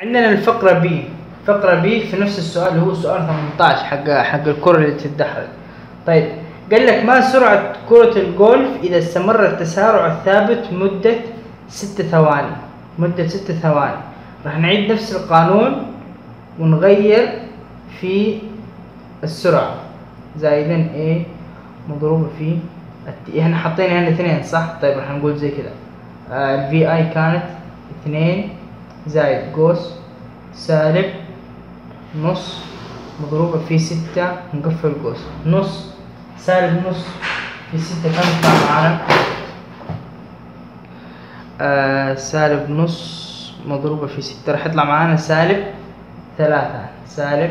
عندنا الفقرة B. فقرة B في نفس السؤال اللي هو سؤال 18 حق حق الكرة اللي تتدحرج طيب قال لك ما سرعة كرة الجولف إذا استمر التسارع الثابت مدة ست ثواني. مدة ست ثواني. راح نعيد نفس القانون ونغير في السرعة. زائدا A مضروبة في الت... إحنا حطينا هنا اثنين صح؟ طيب راح نقول زي كذا آه الفي اي كانت اثنين زائد قوس سالب نص مضروبة في ستة نقفل قوس نص سالب نص في ستة كم يطلع معانا؟ آه سالب نص مضروبة في ستة. راح يطلع معانا سالب ثلاثة. سالب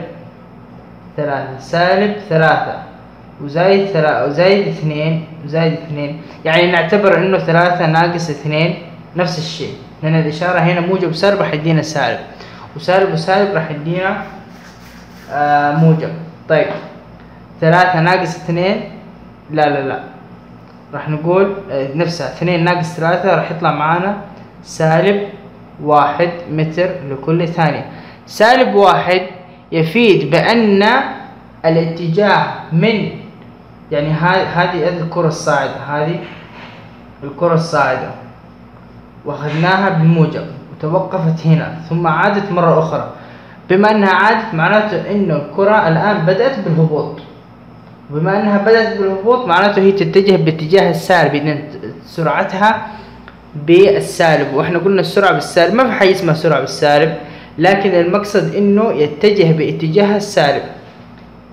ثلاثة. سالب ثلاثة. وزايد ثلاثة وزايد اثنين وزايد اثنين. يعني نعتبر إنه ثلاثة ناقص اثنين نفس الشيء. لأن الاشارة هنا موجب سالب راح يدينا سالب وسالب وسالب راح يدينا آه موجب. طيب. ثلاثة ناقص اثنين. لا لا لا. راح نقول آه نفسها. اثنين ناقص ثلاثة راح يطلع معانا سالب واحد متر لكل ثانية. سالب واحد يفيد بأن الاتجاه من يعني هذه الكرة الصاعدة. هذه الكرة الصاعدة. وأخذناها بالموجب وتوقفت هنا ثم عادت مرة أخرى. بما أنها عادت معناته إنه الكرة الآن بدأت بالهبوط. بما أنها بدأت بالهبوط معناته هي تتجه باتجاه السالب لأن سرعتها بالسالب. وإحنا قلنا السرعة بالسالب ما في حاجة اسمها سرعة بالسالب لكن المقصد إنه يتجه باتجاه السالب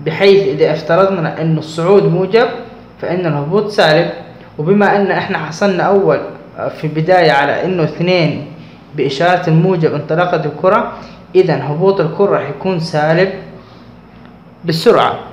بحيث إذا افترضنا إن الصعود موجب فإن الهبوط سالب. وبما إن إحنا حصلنا أول في البداية على إنه اثنين بإشارة الموجب انطلقت الكرة اذا هبوط الكرة راح يكون سالب بالسرعة.